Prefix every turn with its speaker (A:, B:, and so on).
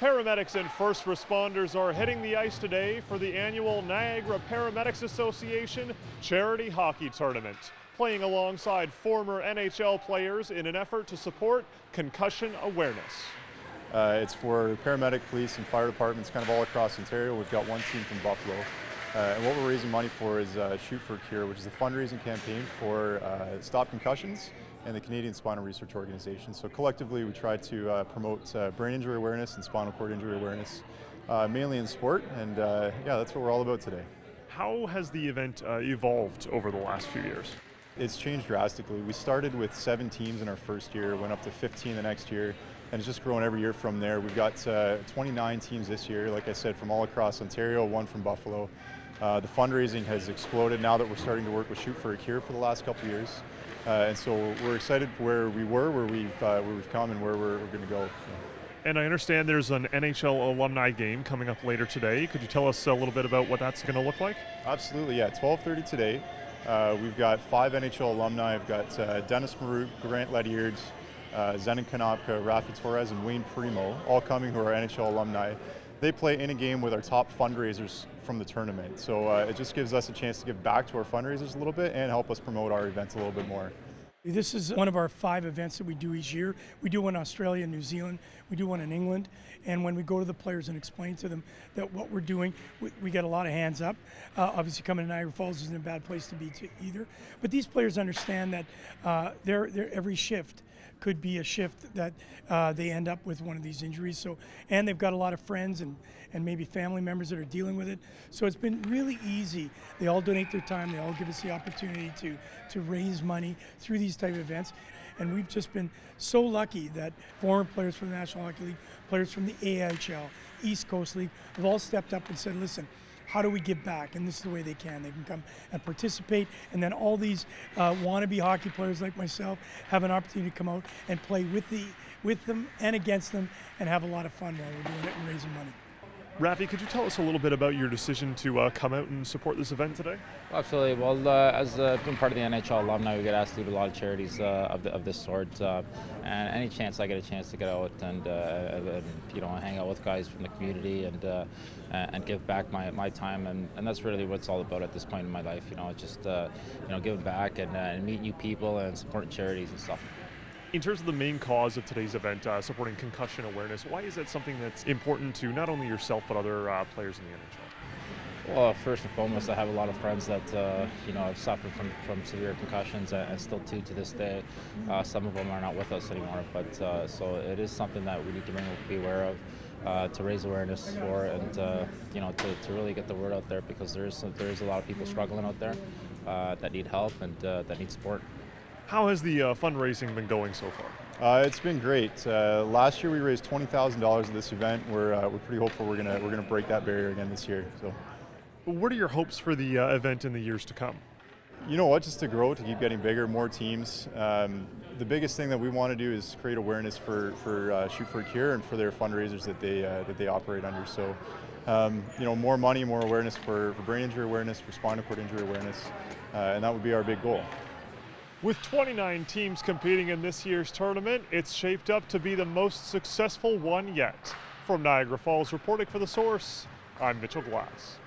A: Paramedics and first responders are hitting the ice today for the annual Niagara Paramedics Association Charity Hockey Tournament, playing alongside former NHL players in an effort to support concussion awareness.
B: Uh, it's for paramedic, police, and fire departments kind of all across Ontario. We've got one team from Buffalo. Uh, and what we're raising money for is uh, Shoot for Cure, which is a fundraising campaign for uh, Stop Concussions and the Canadian Spinal Research Organization. So collectively, we try to promote brain injury awareness and spinal cord injury awareness, mainly in sport. And yeah, that's what we're all about today.
A: How has the event evolved over the last few years?
B: It's changed drastically. We started with seven teams in our first year, went up to 15 the next year, and it's just grown every year from there. We've got uh, 29 teams this year, like I said, from all across Ontario, one from Buffalo. Uh, the fundraising has exploded now that we're starting to work with Shoot for a Cure for the last couple years. Uh, and so we're excited where we were, where we've, uh, where we've come, and where we're, we're going to go.
A: And I understand there's an NHL alumni game coming up later today. Could you tell us a little bit about what that's going to look like?
B: Absolutely, yeah. 12:30 today. Uh, we've got five NHL alumni. I've got uh, Dennis Maruk, Grant Ledyard, uh, Zenon Konopka, Raffi Torres, and Wayne Primeau, all coming who are NHL alumni. They play in a game with our top fundraisers from the tournament. So uh, it just gives us a chance to give back to our fundraisers a little bit and help us promote our events a little bit more.
C: This is one of our five events that we do each year. We do one in Australia, and New Zealand, we do one in England, and when we go to the players and explain to them that what we're doing, we, we get a lot of hands up. Uh, obviously, coming to Niagara Falls isn't a bad place to be to either, but these players understand that uh, their, their every shift could be a shift that uh, they end up with one of these injuries. So, and they've got a lot of friends and, and maybe family members that are dealing with it. So it's been really easy. They all donate their time. They all give us the opportunity to to raise money through these type of events. And we've just been so lucky that former players from the National Hockey League, players from the AHL, East Coast League, have all stepped up and said, listen, how do we give back? And this is the way they can. They can come and participate, and then all these uh, wannabe hockey players like myself have an opportunity to come out and play with the with them and against them, and have a lot of fun while we're doing it and raising money.
A: Raffi, could you tell us a little bit about your decision to uh, come out and support this event today?
D: Absolutely. Well, uh, as uh, being part of the NHL alumni, we get asked to do a lot of charities uh, of, the, of this sort. Uh, and any chance I get a chance to get out and, uh, and, you know hang out with guys from the community and and give back my, my time, and, and that's really what it's all about at this point in my life. You know, just you know giving back and, and meeting new people and supporting charities and stuff.
A: In terms of the main cause of today's event, uh, supporting concussion awareness, why is that something that's important to not only yourself but other uh, players in the NHL?
D: Well, first and foremost, I have a lot of friends that uh, you know have suffered from, from severe concussions and still do to this day. Uh, some of them are not with us anymore, but uh, so it is something that we need to be aware of. Uh, to raise awareness for and uh, you know to, to really get the word out there because there's there is a lot of people struggling out there uh, that need help and that need support.
A: How has the uh, fundraising been going so far?
B: Uh, it's been great. Uh, last year we raised twenty thousand dollars at this event. We're uh, we're pretty hopeful we're gonna we're gonna break that barrier again this year. So,
A: what are your hopes for the uh, event in the years to come?
B: You know what? Just to grow, to keep getting bigger, more teams. Um, the biggest thing that we want to do is create awareness for for uh, Shoot for Cure and for their fundraisers that they that they operate under. So. Um, you know, more money, more awareness for, for brain injury awareness, for spinal cord injury awareness, and that would be our big goal.
A: With 29 teams competing in this year's tournament, it's shaped up to be the most successful one yet. From Niagara Falls, reporting for The Source, I'm Mitchell Glass.